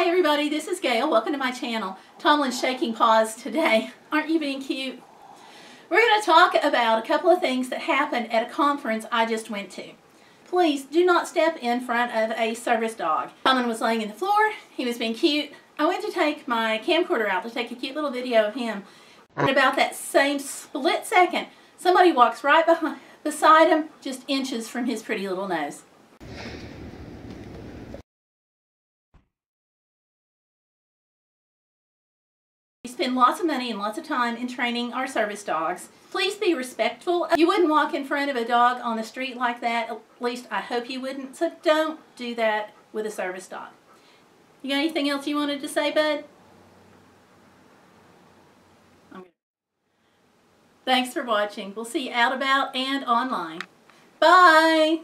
Hi everybody, this is Gayle. Welcome to my channel. Tomlin's shaking paws today. Aren't you being cute? We're going to talk about a couple of things that happened at a conference I just went to. Please do not step in front of a service dog. Tomlin was laying in the floor. He was being cute. I went to take my camcorder out to take a cute little video of him. And about that same split second, somebody walks right behind, beside him, just inches from his pretty little nose. We spend lots of money and lots of time in training our service dogs. Please be respectful. You wouldn't walk in front of a dog on the street like that. At least I hope you wouldn't. So don't do that with a service dog. You got anything else you wanted to say, bud? Thanks for watching. We'll see you out about and online. Bye!